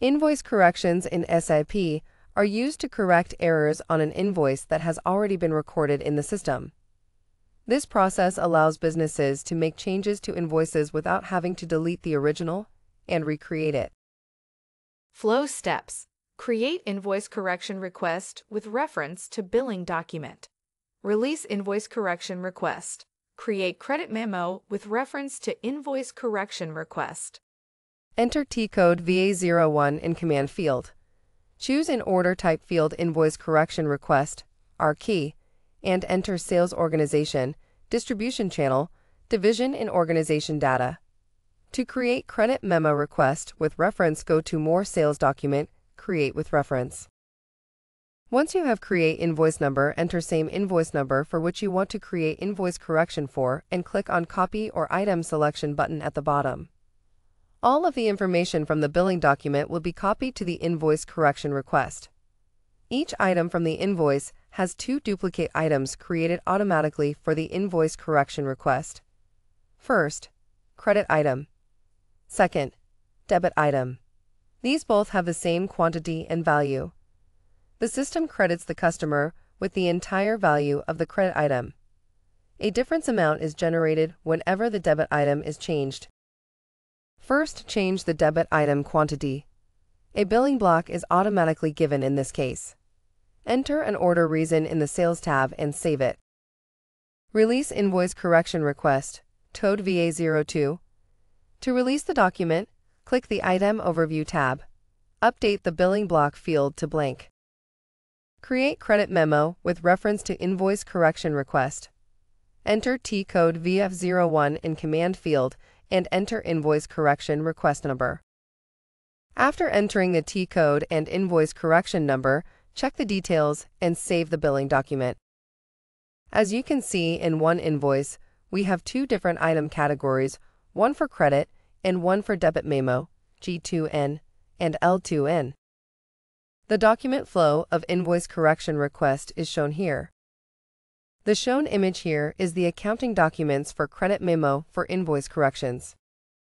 Invoice corrections in SAP are used to correct errors on an invoice that has already been recorded in the system. This process allows businesses to make changes to invoices without having to delete the original and recreate it. Flow steps. Create invoice correction request with reference to billing document. Release invoice correction request. Create credit memo with reference to invoice correction request. Enter T-code VA01 in command field. Choose an order type field invoice correction request, RK, and enter sales organization, distribution channel, division and organization data. To create credit memo request with reference, go to More Sales document, Create with reference. Once you have create invoice number, enter same invoice number for which you want to create invoice correction for and click on Copy or Item Selection button at the bottom. All of the information from the billing document will be copied to the invoice correction request. Each item from the invoice has two duplicate items created automatically for the invoice correction request. First, credit item. Second, debit item. These both have the same quantity and value. The system credits the customer with the entire value of the credit item. A difference amount is generated whenever the debit item is changed. First, change the debit item quantity. A billing block is automatically given in this case. Enter an order reason in the Sales tab and save it. Release Invoice Correction Request, T-code VA02. To release the document, click the Item Overview tab. Update the billing block field to blank. Create credit memo with reference to invoice correction request. Enter T-code VF01 in command field and enter invoice correction request number. After entering the T-code and invoice correction number, check the details and save the billing document. As you can see in one invoice, we have two different item categories, one for credit and one for debit memo, G2N and L2N. The document flow of invoice correction request is shown here. The shown image here is the accounting documents for credit memo for invoice corrections.